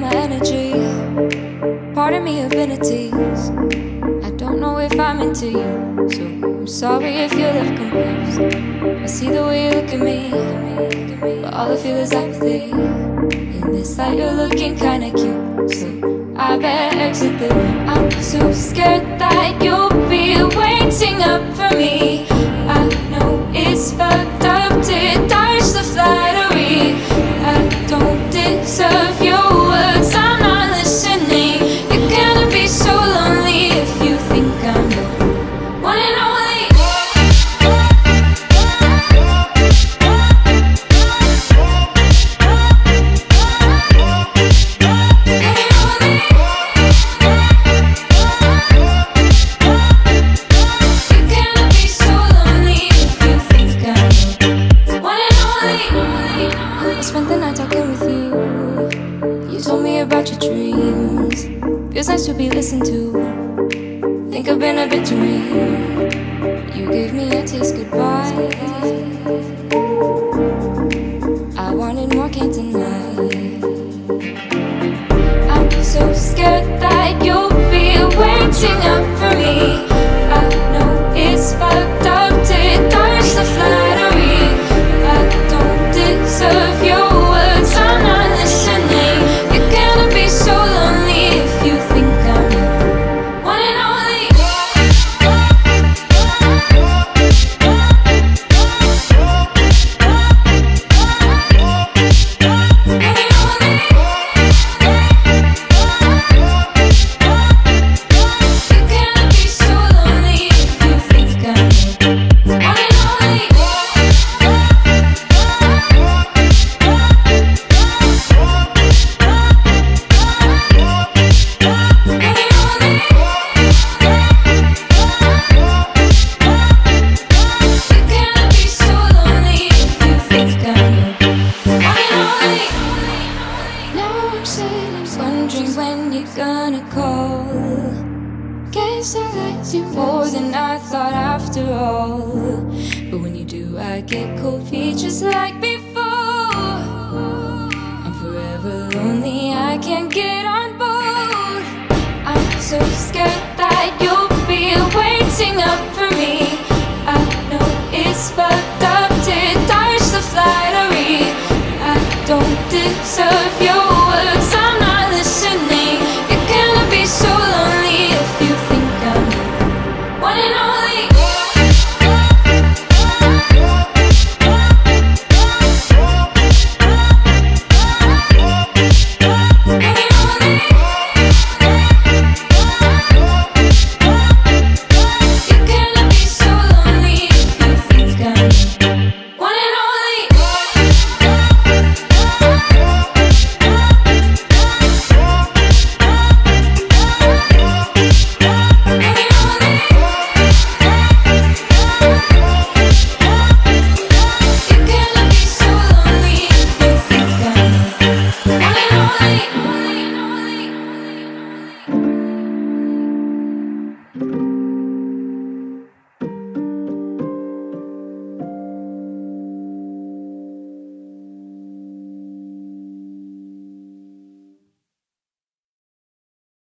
energy. Part of me affinities. I don't know if I'm into you, so I'm sorry if you look confused. I see the way you look at me, but all I feel is apathy. In this light, you're looking kinda cute, so I better exit the room. I'm so spent the night talking with you. You told me about your dreams. Feels nice to be listened to. Think I've been a bit too mean. You gave me a taste goodbye. Gonna call. Guess I liked you more than I thought after all. But when you do, I get cold feet just like before. I'm forever lonely, I can't get on board. I'm so scared that you'll be waiting up for me. I know it's fucked up to dodge the flattery. I don't deserve